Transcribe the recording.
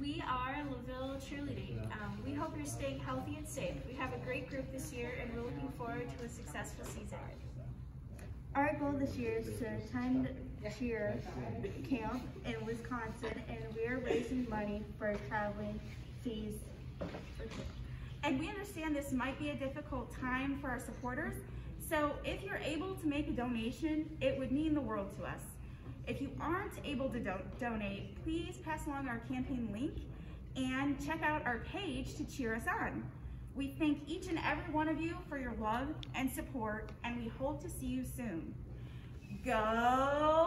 We are LaVille Cheerleading. Um, we hope you're staying healthy and safe. We have a great group this year and we're looking forward to a successful season. Our goal this year is to attend cheer camp in Wisconsin and we are raising money for traveling fees. And we understand this might be a difficult time for our supporters, so if you're able to make a donation, it would mean the world to us. If you aren't able to do donate, please pass along our campaign link and check out our page to cheer us on. We thank each and every one of you for your love and support, and we hope to see you soon. Go!